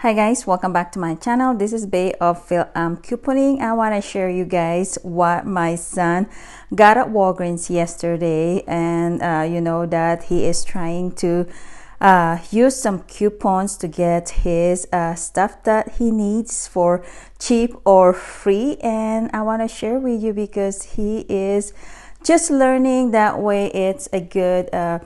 Hi guys, welcome back to my channel. This is Bhey of Phil um, Couponing. I want to share you guys what my son got at Walgreens yesterday and uh, you know that he is trying to uh, use some coupons to get his uh, stuff that he needs for cheap or free and I want to share with you because he is just learning that way it's a good uh,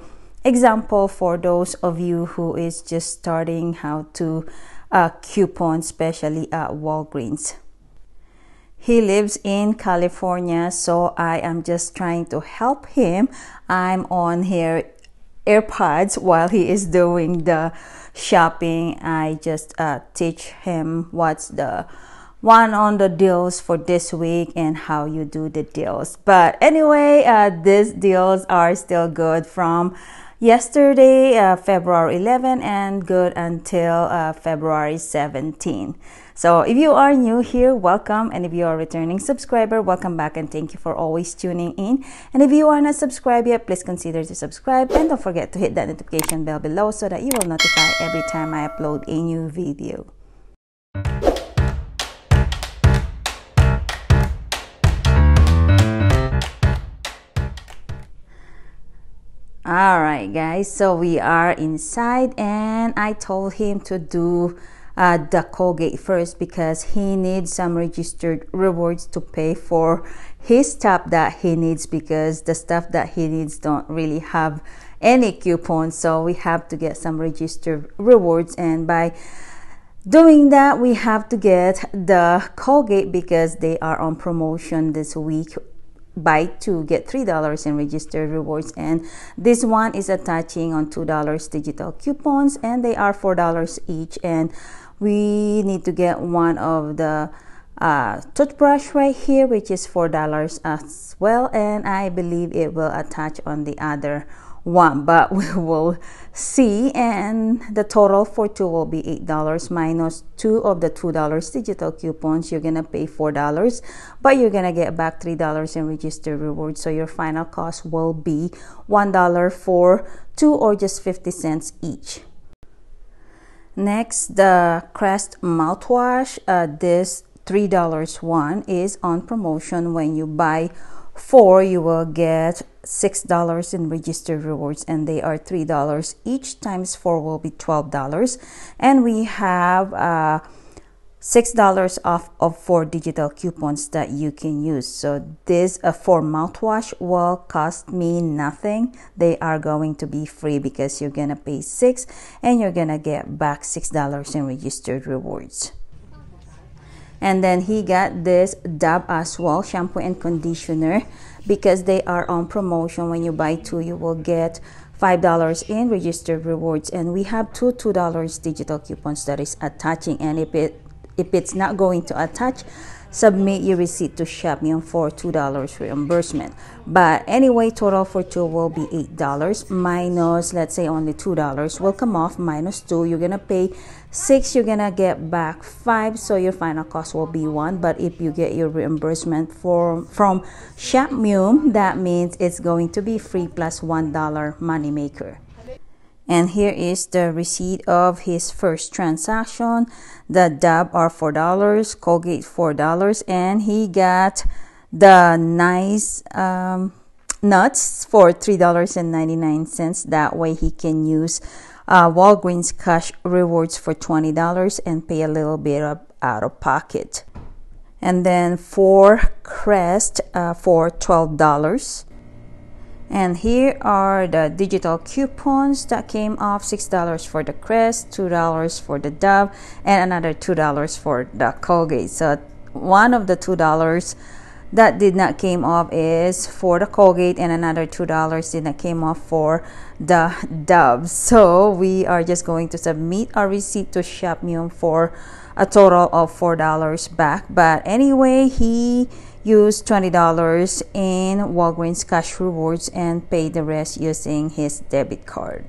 example for those of you who is just starting how to uh, coupon, especially at Walgreens. He lives in California, so I am just trying to help him. I'm on here AirPods while he is doing the shopping. I just uh, teach him what's the one on the deals for this week and how you do the deals. But anyway, uh, these deals are still good from yesterday, uh, February 11, and good until uh, February 17. So if you are new here, welcome. And if you are a returning subscriber, welcome back and thank you for always tuning in. And if you are not subscribed yet, please consider to subscribe and don't forget to hit that notification bell below so that you will notify every time I upload a new video. All right guys. So we are inside and i told him to do uh, the colgate first because he needs some registered rewards to pay for his stuff that he needs because the stuff that he needs don't really have any coupons so we have to get some registered rewards and by doing that we have to get the colgate because they are on promotion this week buy two get three dollars in registered rewards. And this one is attaching on two dollars digital coupons and they are four dollars each. And we need to get one of the uh, toothbrush right here which is four dollars as well. And i believe it will attach on the other one but we will see. And the total for two will be eight dollars minus two of the two dollars digital coupons. You're gonna pay four dollars but you're gonna get back three dollars in registered rewards. So your final cost will be one dollar for two or just 50 cents each. Next the crest mouthwash. Uh, this three dollars one is on promotion when you buy four you will get $6 in registered rewards and they are $3 each times 4 will be $12 and we have uh, $6 off of four digital coupons that you can use. So this uh, for mouthwash will cost me nothing. They are going to be free because you're going to pay 6 and you're going to get back $6 in registered rewards and then he got this Dove as well shampoo and conditioner because they are on promotion when you buy two you will get five dollars in registered rewards and we have two two dollars digital coupons that is attaching and if it if it's not going to attach submit your receipt to Shopmium for $2 reimbursement. But anyway, total for two will be $8 minus, let's say only $2 will come off minus two. You're gonna pay six, you're gonna get back five, so your final cost will be one. But if you get your reimbursement for, from Shopmium, that means it's going to be free $1 money maker and here is the receipt of his first transaction. The Dove are four dollars colgate four dollars and he got the nice um, nuts for three dollars and 99 cents. That way he can use uh, walgreens cash rewards for $20 and pay a little bit of out of pocket. And then for crest uh, for $12 and here are the digital coupons that came off $6 for the crest $2 for the dove and another $2 for the colgate. So one of the $2 that did not came off is for the colgate and another $2 did not came off for the dove so we are just going to submit our receipt to shopmium for a total of $4 back but anyway he used $20 in Walgreens cash rewards and paid the rest using his debit card.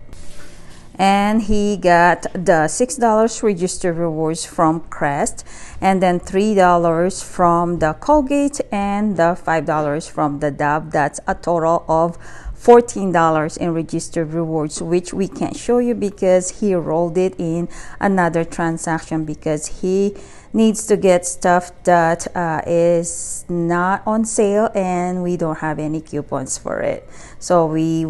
And he got the $6 registered rewards from Crest and then $3 from the Colgate and the $5 from the Dove. That's a total of $14 in registered rewards, which we can't show you because he rolled it in another transaction because he needs to get stuff that uh, is not on sale and we don't have any coupons for it. So we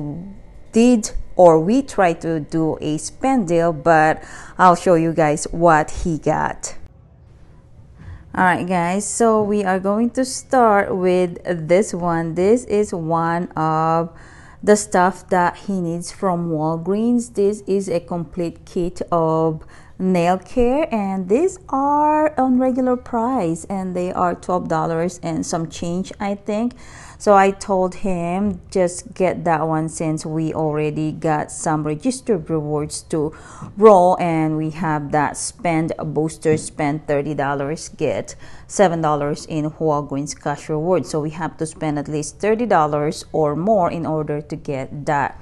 did or we tried to do a spend deal, but I'll show you guys what he got. Alright guys, so we are going to start with this one. This is one of the stuff that he needs from Walgreens. This is a complete kit of nail care and these are on regular price and they are $12 and some change I think. So I told him just get that one since we already got some registered rewards to roll and we have that spend booster spend $30 get $7 in Walgreens cash rewards so we have to spend at least $30 or more in order to get that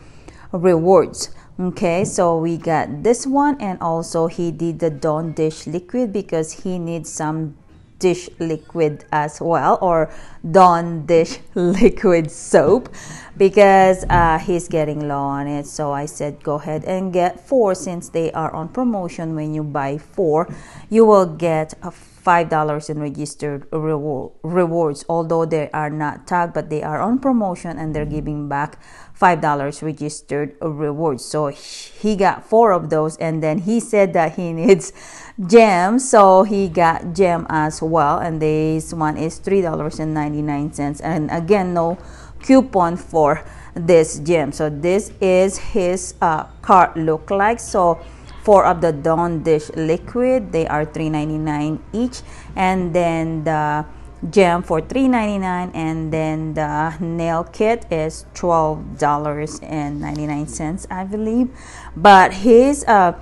rewards okay so we got this one and also he did the Dawn dish liquid because he needs some dish liquid as well or Dawn dish liquid soap because uh, he's getting low on it. So I said go ahead and get four. Since they are on promotion when you buy four you will get a $5 in registered reward, rewards although they are not tagged but they are on promotion and they're giving back $5 registered rewards. So he got four of those and then he said that he needs gem. So he got gem as well. And this one is $3.99. And again, no coupon for this gem. So this is his uh, cart look like. So four of the Dawn Dish liquid, they are $3.99 each. And then the gem for $3.99 and then the nail kit is $12.99 I believe. But his uh,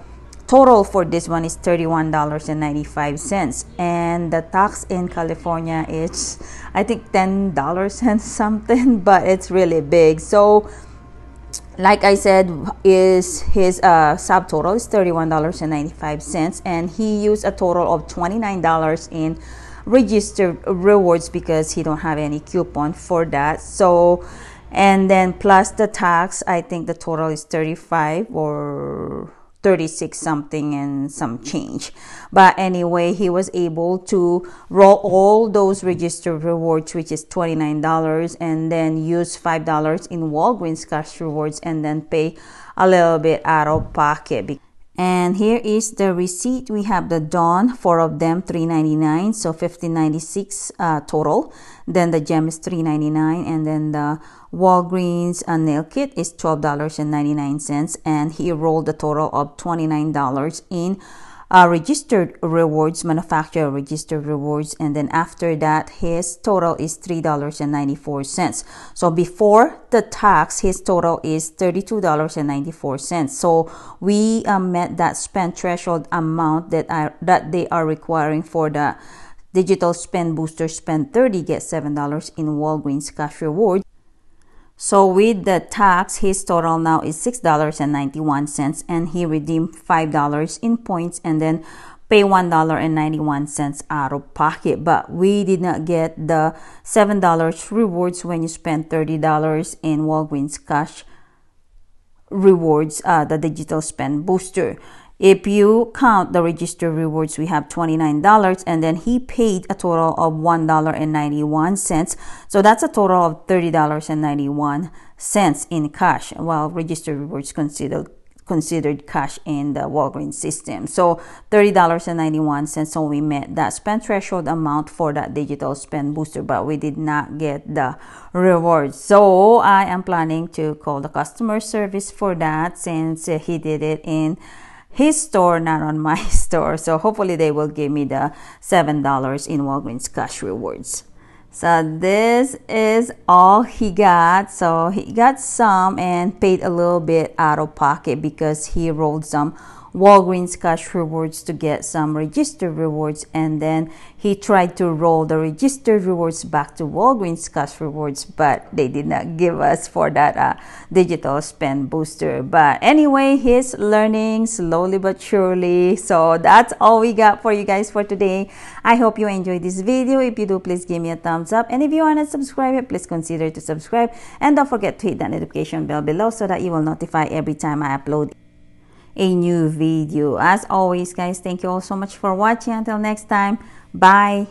total for this one is $31.95 and the tax in California is I think $10 and something but it's really big. So like I said, is his uh, subtotal is $31.95 and he used a total of $29 in registered rewards because he don't have any coupon for that. So and then plus the tax i think the total is 35 or 36 something and some change. But anyway he was able to roll all those registered rewards which is $29 and then use $5 in walgreens cash rewards and then pay a little bit out of pocket and here is the receipt. We have the dawn four of them 3.99 so 15.96 uh, total. Then the gem is 3.99 and then the walgreens uh, nail kit is $12.99 and he rolled a total of $29 in uh, registered rewards, manufacturer registered rewards, and then after that, his total is $3.94. So before the tax, his total is $32.94. So we uh, met that spend threshold amount that are that they are requiring for the digital spend booster spend 30 get $7 in Walgreens cash rewards. So with the tax, his total now is $6.91 and he redeemed $5 in points and then pay $1.91 out of pocket. But we did not get the $7 rewards when you spend $30 in Walgreens cash rewards, uh, the digital spend booster. If you count the registered rewards, we have $29 and then he paid a total of $1.91. So that's a total of $30.91 in cash while registered rewards considered considered cash in the Walgreens system. So $30.91 so we met that spend threshold amount for that digital spend booster, but we did not get the rewards. So I am planning to call the customer service for that since he did it in his store, not on my store. So hopefully they will give me the $7 in Walgreens cash rewards. So this is all he got. So he got some and paid a little bit out of pocket because he rolled some Walgreens cash rewards to get some registered rewards and then he tried to roll the registered rewards back to Walgreens cash rewards but they did not give us for that uh, digital spend booster. But anyway he's learning slowly but surely. So that's all we got for you guys for today. I hope you enjoyed this video. If you do please give me a thumbs up. And if you are not subscribed please consider to subscribe. And don't forget to hit that notification bell below so that you will notify every time I upload a new video. As always, guys, thank you all so much for watching. Until next time, bye.